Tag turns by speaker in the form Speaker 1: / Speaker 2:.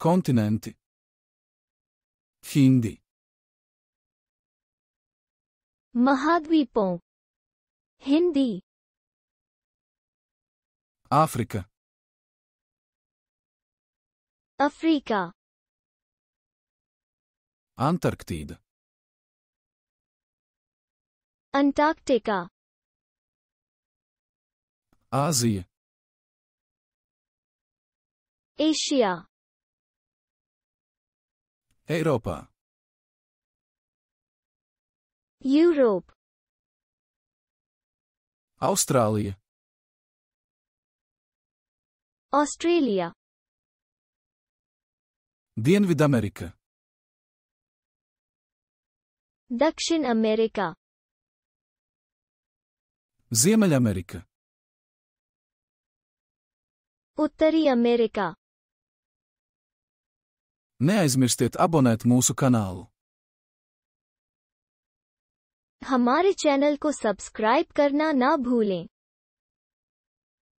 Speaker 1: Kontinenti. Hindi.
Speaker 2: महाद्वीपों Hindi
Speaker 1: Afrika.
Speaker 2: Africa
Speaker 1: Antarktīda.
Speaker 2: Antarctica
Speaker 1: Āzija.
Speaker 2: Asia
Speaker 1: Eiropā.
Speaker 2: Europe.
Speaker 1: Austrālija.
Speaker 2: Austrālija.
Speaker 1: Dienvidamerika.
Speaker 2: Dakshin Amerika.
Speaker 1: Ziemeļamerika.
Speaker 2: Uttari Amerika.
Speaker 1: Neaizmirstiet abonēt mūsu kanālu.
Speaker 2: हमारे channel को subscribe करना ना भूलें